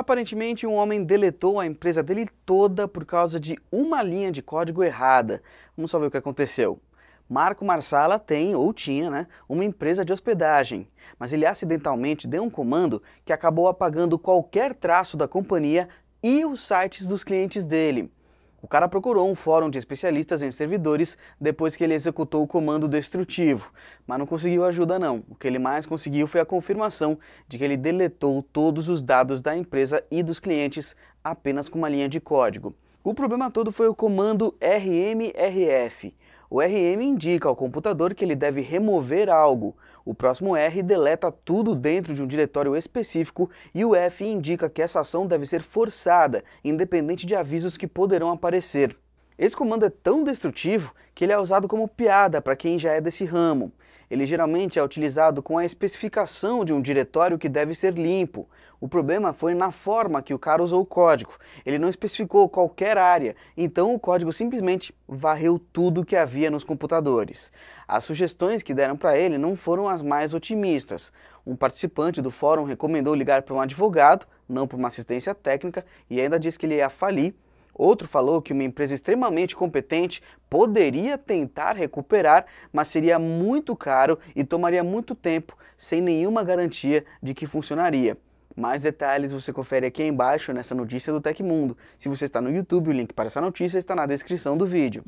Aparentemente, um homem deletou a empresa dele toda por causa de uma linha de código errada. Vamos só ver o que aconteceu. Marco Marsala tem, ou tinha, né, uma empresa de hospedagem, mas ele acidentalmente deu um comando que acabou apagando qualquer traço da companhia e os sites dos clientes dele. O cara procurou um fórum de especialistas em servidores depois que ele executou o comando destrutivo, mas não conseguiu ajuda não. O que ele mais conseguiu foi a confirmação de que ele deletou todos os dados da empresa e dos clientes apenas com uma linha de código. O problema todo foi o comando rmrf. O RM indica ao computador que ele deve remover algo. O próximo R deleta tudo dentro de um diretório específico e o F indica que essa ação deve ser forçada, independente de avisos que poderão aparecer. Esse comando é tão destrutivo que ele é usado como piada para quem já é desse ramo. Ele geralmente é utilizado com a especificação de um diretório que deve ser limpo. O problema foi na forma que o cara usou o código. Ele não especificou qualquer área, então o código simplesmente varreu tudo que havia nos computadores. As sugestões que deram para ele não foram as mais otimistas. Um participante do fórum recomendou ligar para um advogado, não para uma assistência técnica, e ainda disse que ele ia falir Outro falou que uma empresa extremamente competente poderia tentar recuperar, mas seria muito caro e tomaria muito tempo, sem nenhuma garantia de que funcionaria. Mais detalhes você confere aqui embaixo nessa notícia do Tecmundo. Se você está no YouTube, o link para essa notícia está na descrição do vídeo.